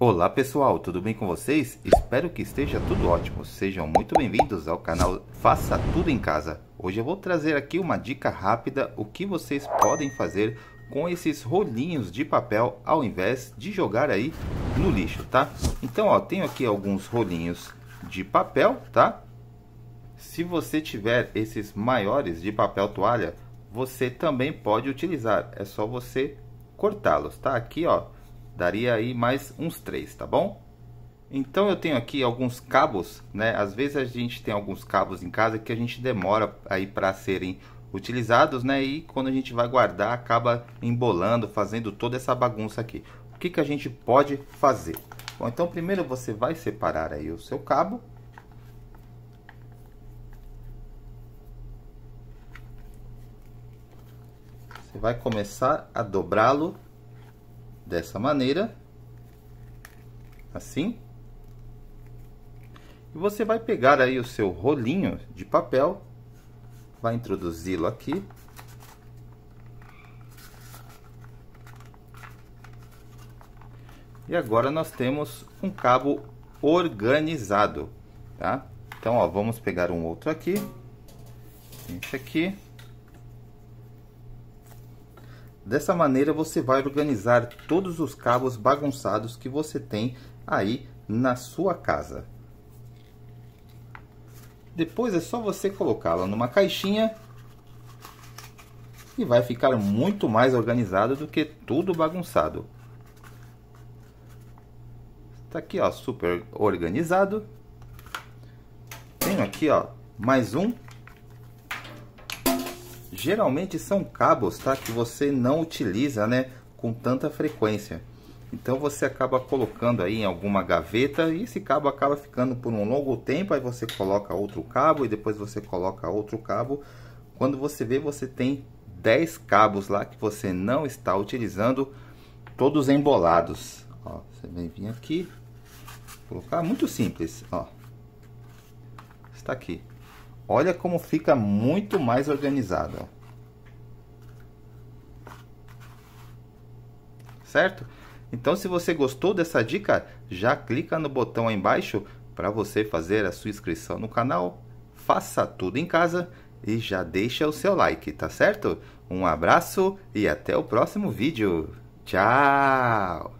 Olá pessoal, tudo bem com vocês? Espero que esteja tudo ótimo. Sejam muito bem-vindos ao canal Faça Tudo em Casa. Hoje eu vou trazer aqui uma dica rápida o que vocês podem fazer com esses rolinhos de papel ao invés de jogar aí no lixo, tá? Então, ó, tenho aqui alguns rolinhos de papel, tá? Se você tiver esses maiores de papel toalha, você também pode utilizar. É só você cortá-los, tá? Aqui, ó, daria aí mais uns três, tá bom? Então eu tenho aqui alguns cabos, né? Às vezes a gente tem alguns cabos em casa que a gente demora aí para serem utilizados, né? E quando a gente vai guardar, acaba embolando, fazendo toda essa bagunça aqui. O que que a gente pode fazer? Bom, então primeiro você vai separar aí o seu cabo. Você vai começar a dobrá-lo dessa maneira, assim. E você vai pegar aí o seu rolinho de papel, vai introduzi-lo aqui. E agora nós temos um cabo organizado, tá? Então, ó, vamos pegar um outro aqui, esse aqui. Dessa maneira você vai organizar todos os cabos bagunçados que você tem aí na sua casa. Depois é só você colocá-la numa caixinha e vai ficar muito mais organizado do que tudo bagunçado. Está aqui, ó, super organizado. Tenho aqui, ó, mais um geralmente são cabos, tá? Que você não utiliza, né? Com tanta frequência. Então você acaba colocando aí em alguma gaveta e esse cabo acaba ficando por um longo tempo. Aí você coloca outro cabo e depois você coloca outro cabo. Quando você vê, você tem 10 cabos lá que você não está utilizando, todos embolados. Ó, você vem vir aqui, colocar muito simples, ó. Está aqui. Olha como fica muito mais organizado. Certo? Então, se você gostou dessa dica, já clica no botão aí embaixo para você fazer a sua inscrição no canal. Faça tudo em casa e já deixa o seu like, tá certo? Um abraço e até o próximo vídeo. Tchau!